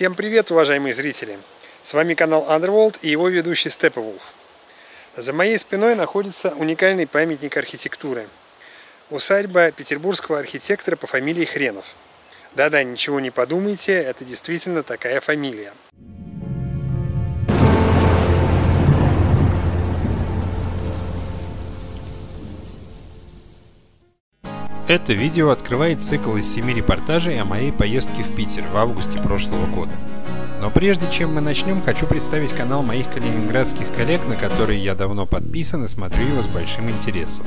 Всем привет, уважаемые зрители! С вами канал Underworld и его ведущий Steppenwolf. За моей спиной находится уникальный памятник архитектуры. Усадьба петербургского архитектора по фамилии Хренов. Да-да, ничего не подумайте, это действительно такая фамилия. Это видео открывает цикл из семи репортажей о моей поездке в Питер в августе прошлого года. Но прежде чем мы начнем, хочу представить канал моих калининградских коллег, на который я давно подписан и смотрю его с большим интересом.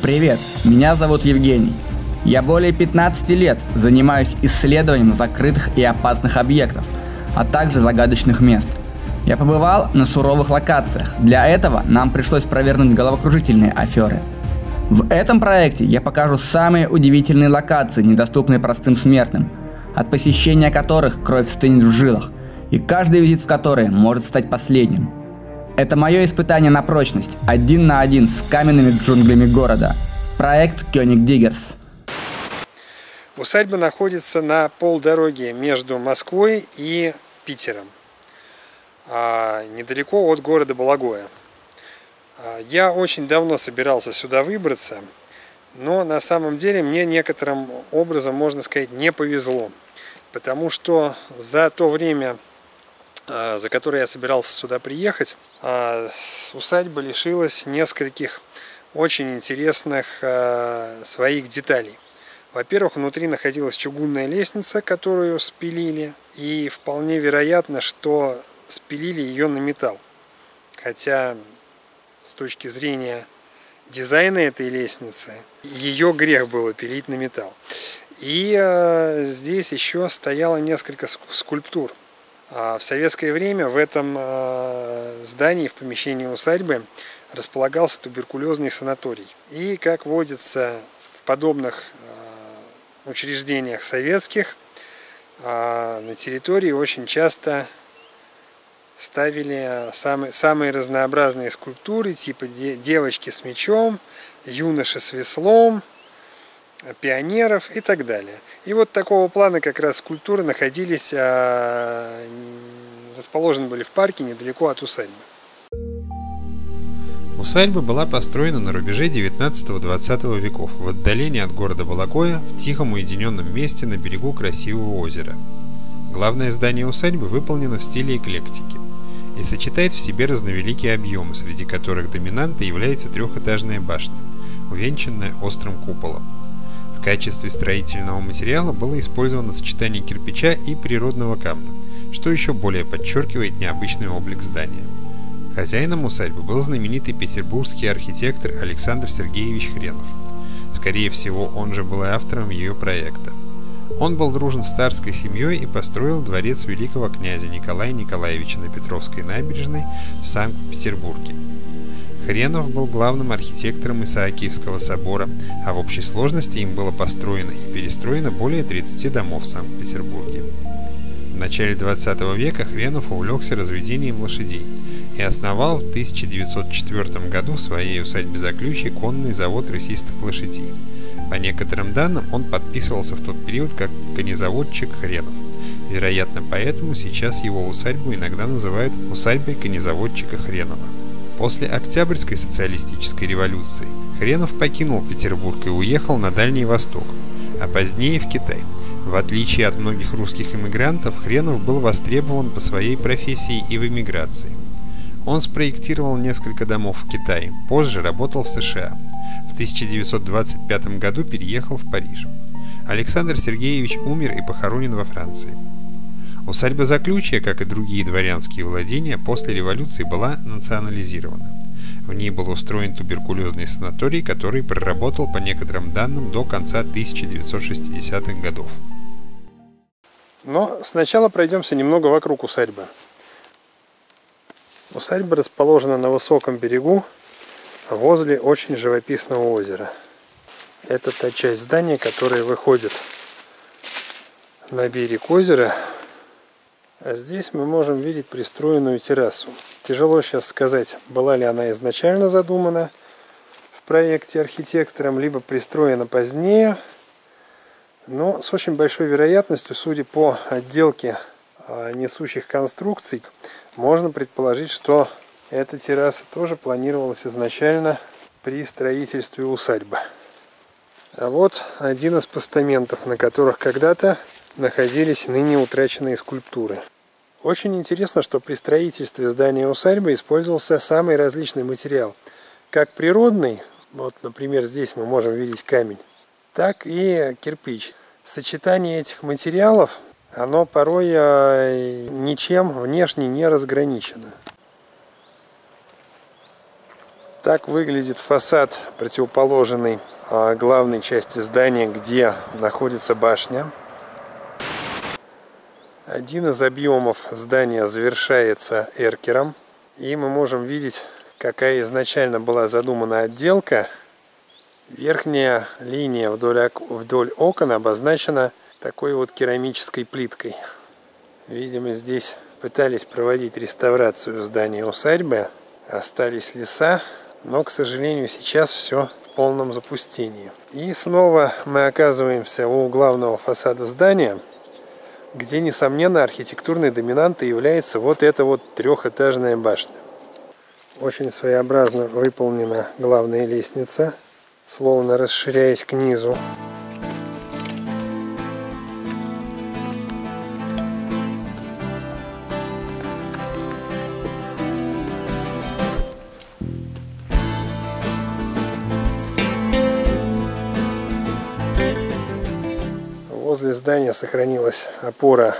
Привет, меня зовут Евгений. Я более 15 лет занимаюсь исследованием закрытых и опасных объектов, а также загадочных мест. Я побывал на суровых локациях. Для этого нам пришлось провернуть головокружительные аферы – в этом проекте я покажу самые удивительные локации, недоступные простым смертным, от посещения которых кровь стынет в жилах, и каждый визит в которые может стать последним. Это мое испытание на прочность, один на один с каменными джунглями города. Проект Кёник Диггерс. Усадьба находится на полдороге между Москвой и Питером, а недалеко от города Балагоя. А, я очень давно собирался сюда выбраться, но на самом деле мне некоторым образом, можно сказать, не повезло. Потому что за то время, а, за которое я собирался сюда приехать, а, усадьба лишилась нескольких очень интересных своих деталей. Во-первых, внутри находилась чугунная лестница, которую спилили, и вполне вероятно, что спилили ее на металл. Хотя с точки зрения дизайна этой лестницы, ее грех было пилить на металл. И э, здесь еще стояло несколько скульптур. А в советское время в этом э, здании, в помещении усадьбы, располагался туберкулезный санаторий. И, как водится в подобных э, учреждениях советских, э, на территории очень часто ставили самые, самые разнообразные скульптуры, типа девочки с мечом, юноши с веслом, пионеров и так далее. И вот такого плана как раз скульптуры находились, а, расположены были в парке недалеко от усадьбы. Усадьба была построена на рубеже 19-20 веков в отдалении от города Балакоя в тихом уединенном месте на берегу красивого озера. Главное здание усадьбы выполнено в стиле эклектики и сочетает в себе разновеликие объемы, среди которых доминантой является трехэтажная башня, увенчанная острым куполом. В качестве строительного материала было использовано сочетание кирпича и природного камня, что еще более подчеркивает необычный облик здания. Хозяином усадьбы был знаменитый петербургский архитектор Александр Сергеевич Хренов. Скорее всего, он же был и автором ее проекта. Он был дружен с царской семьей и построил дворец великого князя Николая Николаевича на Петровской набережной в Санкт-Петербурге. Хренов был главным архитектором Исаакиевского собора, а в общей сложности им было построено и перестроено более 30 домов в Санкт-Петербурге. В начале 20 века Хренов увлекся разведением лошадей и основал в 1904 году в своей усадьбе Заключье конный завод рысистых лошадей – по некоторым данным, он подписывался в тот период как конезаводчик Хренов. Вероятно, поэтому сейчас его усадьбу иногда называют усадьбой конезаводчика Хренова. После Октябрьской социалистической революции Хренов покинул Петербург и уехал на Дальний Восток, а позднее в Китай. В отличие от многих русских иммигрантов, Хренов был востребован по своей профессии и в эмиграции. Он спроектировал несколько домов в Китае, позже работал в США – в 1925 году переехал в Париж. Александр Сергеевич умер и похоронен во Франции. Усадьба Заключия, как и другие дворянские владения, после революции была национализирована. В ней был устроен туберкулезный санаторий, который проработал по некоторым данным до конца 1960-х годов. Но сначала пройдемся немного вокруг усадьбы. Усадьба расположена на высоком берегу возле очень живописного озера. Это та часть здания, которая выходит на берег озера. А здесь мы можем видеть пристроенную террасу. Тяжело сейчас сказать, была ли она изначально задумана в проекте архитектором, либо пристроена позднее. Но с очень большой вероятностью, судя по отделке а, несущих конструкций, можно предположить, что эта терраса тоже планировалась изначально при строительстве усадьбы. А вот один из постаментов, на которых когда-то находились ныне утраченные скульптуры. Очень интересно, что при строительстве здания усадьбы использовался самый различный материал. Как природный, вот, например, здесь мы можем видеть камень, так и кирпич. Сочетание этих материалов, оно порой э, ничем внешне не разграничено. Так выглядит фасад противоположный а, главной части здания, где находится башня. Один из объемов здания завершается эркером. И мы можем видеть, какая изначально была задумана отделка. Верхняя линия вдоль, вдоль окон обозначена такой вот керамической плиткой. Видимо, здесь пытались проводить реставрацию здания усадьбы. Остались леса, но, к сожалению, сейчас все в полном запустении. И снова мы оказываемся у главного фасада здания, где, несомненно, архитектурной доминантой является вот эта вот трехэтажная башня. Очень своеобразно выполнена главная лестница, словно расширяясь к низу. Возле здания сохранилась опора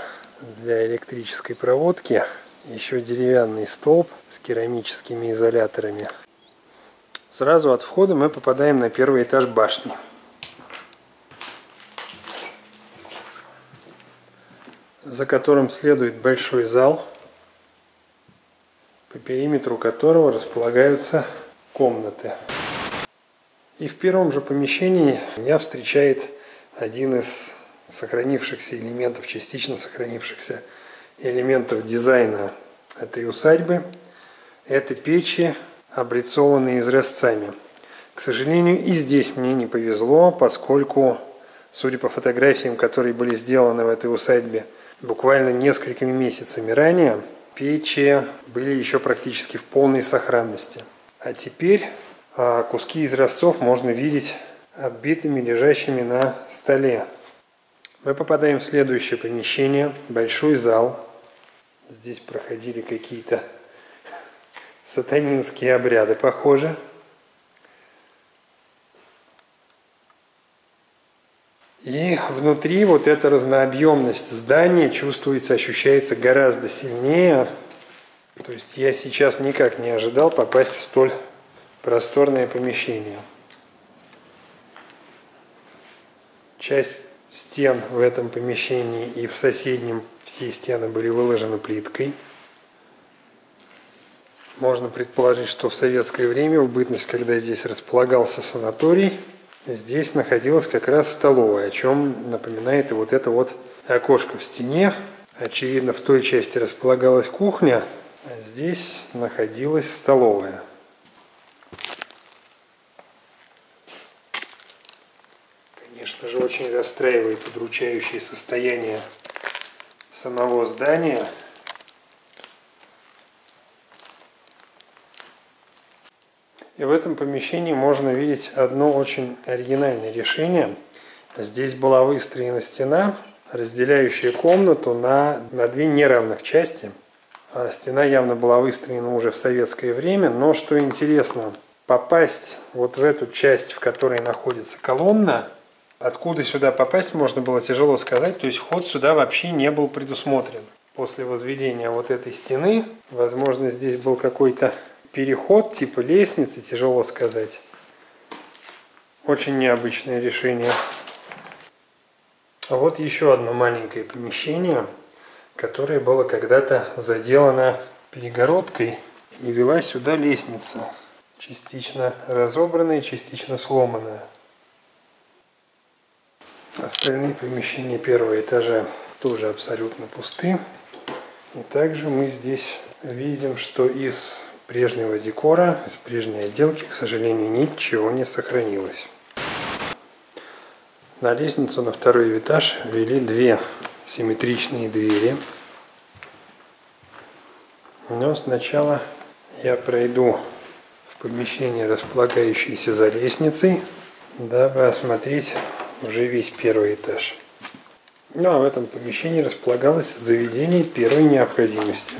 для электрической проводки, еще деревянный столб с керамическими изоляторами. Сразу от входа мы попадаем на первый этаж башни. за которым следует большой зал, по периметру которого располагаются комнаты. И в первом же помещении меня встречает один из сохранившихся элементов, частично сохранившихся элементов дизайна этой усадьбы. Это печи, облицованные изразцами. К сожалению, и здесь мне не повезло, поскольку, судя по фотографиям, которые были сделаны в этой усадьбе буквально несколькими месяцами ранее, печи были еще практически в полной сохранности. А теперь а, куски изразцов можно видеть отбитыми, лежащими на столе. Мы попадаем в следующее помещение, большой зал. Здесь проходили какие-то сатанинские обряды, похоже. И внутри вот эта разнообъемность здания чувствуется, ощущается гораздо сильнее. То есть я сейчас никак не ожидал попасть в столь просторное помещение. Часть стен в этом помещении и в соседнем все стены были выложены плиткой. Можно предположить, что в советское время, в бытность, когда здесь располагался санаторий, здесь находилась как раз столовая, о чем напоминает и вот это вот окошко в стене. Очевидно, в той части располагалась кухня, а здесь находилась столовая. Конечно же, очень расстраивает удручающее состояние самого здания. И в этом помещении можно видеть одно очень оригинальное решение. Здесь была выстроена стена, разделяющая комнату на, на две неравных части. А стена явно была выстроена уже в советское время, но что интересно, попасть вот в эту часть, в которой находится колонна – Откуда сюда попасть, можно было тяжело сказать, то есть вход сюда вообще не был предусмотрен. После возведения вот этой стены, возможно, здесь был какой-то переход, типа лестницы, тяжело сказать. Очень необычное решение. А вот еще одно маленькое помещение, которое было когда-то заделано перегородкой и вела сюда лестница, частично разобранная, частично сломанная. Остальные помещения первого этажа тоже абсолютно пусты. И также мы здесь видим, что из прежнего декора, из прежней отделки, к сожалению, ничего не сохранилось. На лестницу на второй этаж вели две симметричные двери. Но сначала я пройду в помещение, располагающееся за лестницей, дабы осмотреть уже весь первый этаж. Ну а в этом помещении располагалось заведение первой необходимости.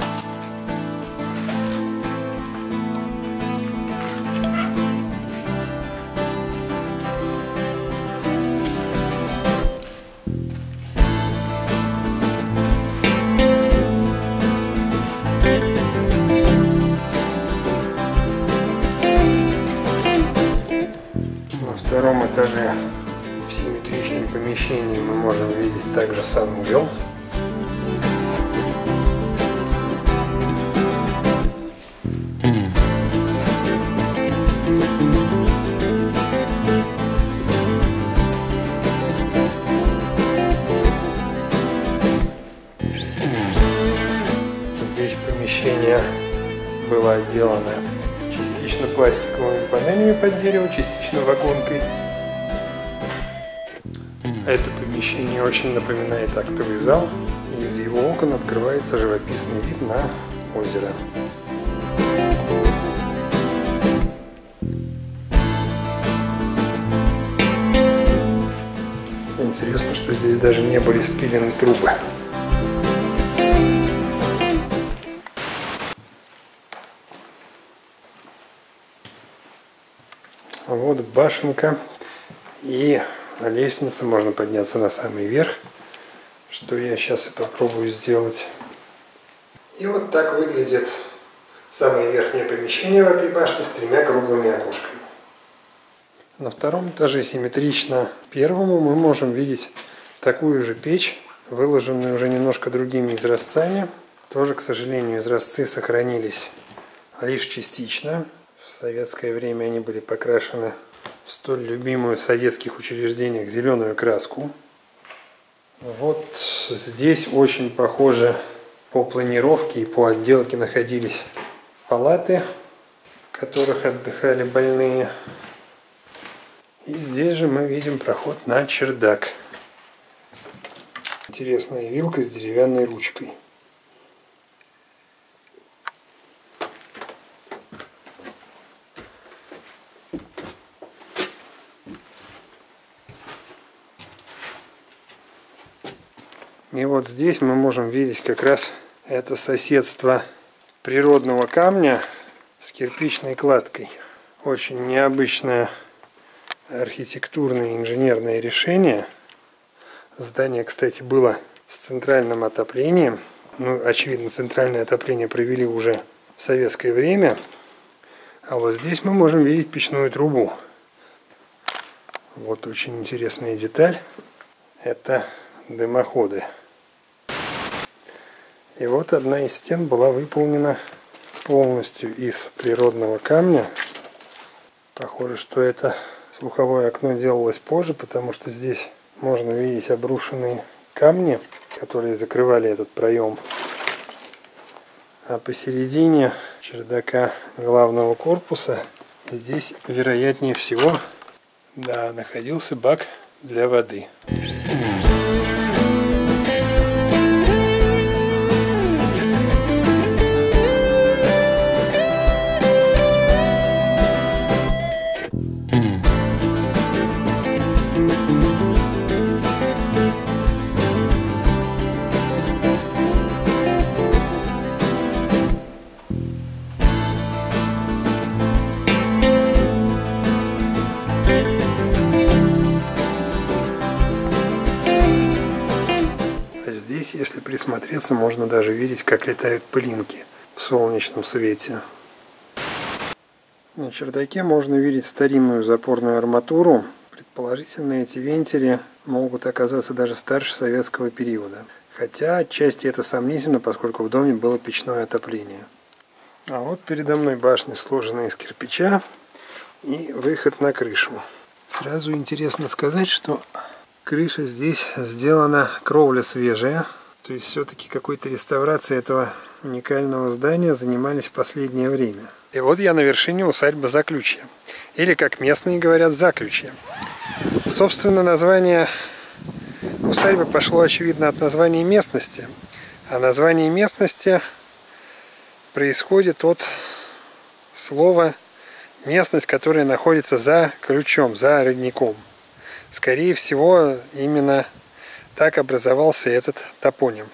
Дерево, частично вагонкой. Это помещение очень напоминает актовый зал. Из его окон открывается живописный вид на озеро. Интересно, что здесь даже не были спилены трубы. Башенка и лестница, можно подняться на самый верх, что я сейчас и попробую сделать. И вот так выглядит самое верхнее помещение в этой башне с тремя круглыми окошками. На втором этаже симметрично первому мы можем видеть такую же печь, выложенную уже немножко другими изразцами. Тоже, к сожалению, изразцы сохранились лишь частично. В советское время они были покрашены в столь любимую в советских учреждениях зеленую краску. Вот здесь очень похоже по планировке и по отделке находились палаты, в которых отдыхали больные. И здесь же мы видим проход на чердак. Интересная вилка с деревянной ручкой. И вот здесь мы можем видеть как раз это соседство природного камня с кирпичной кладкой. Очень необычное архитектурное инженерное решение. Здание, кстати, было с центральным отоплением. Ну, очевидно, центральное отопление провели уже в советское время. А вот здесь мы можем видеть печную трубу. Вот очень интересная деталь. Это дымоходы. И вот одна из стен была выполнена полностью из природного камня. Похоже, что это слуховое окно делалось позже, потому что здесь можно видеть обрушенные камни, которые закрывали этот проем. А посередине чердака главного корпуса здесь, вероятнее всего, да, находился бак для воды. Присмотреться, можно даже видеть, как летают пылинки в солнечном свете. На чердаке можно видеть старинную запорную арматуру. Предположительно, эти вентили могут оказаться даже старше советского периода. Хотя отчасти это сомнительно, поскольку в доме было печное отопление. А вот передо мной башня, сложенная из кирпича, и выход на крышу. Сразу интересно сказать, что крыша здесь сделана, кровля свежая. То есть все-таки какой-то реставрацией этого уникального здания занимались в последнее время. И вот я на вершине усадьбы Заключья. Или, как местные говорят, Заключье. Собственно, название усадьбы пошло, очевидно, от названия местности. А название местности происходит от слова местность, которая находится за ключом, за родником. Скорее всего, именно так образовался этот топоним.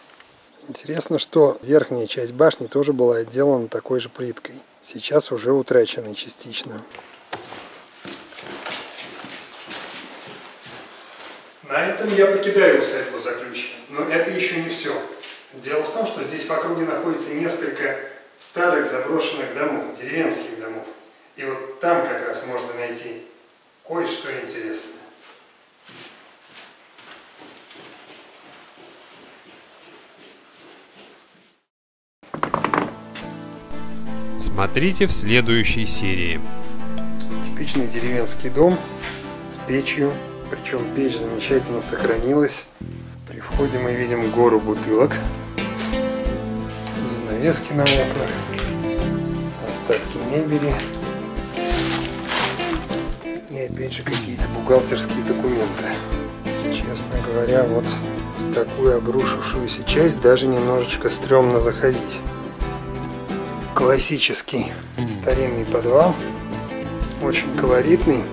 Интересно, что верхняя часть башни тоже была отделана такой же плиткой сейчас уже утрачены частично. На этом я покидаю усадьбу заключения. Но это еще не все. Дело в том, что здесь в округе находится несколько старых заброшенных домов, деревенских домов. И вот там как раз можно найти кое-что интересное. Смотрите в следующей серии. Типичный деревенский дом с печью, причем печь замечательно сохранилась. При входе мы видим гору бутылок, занавески на окнах, остатки мебели и опять же какие-то бухгалтерские документы. Честно говоря, вот в такую обрушившуюся часть даже немножечко стрёмно заходить классический старинный подвал, очень колоритный.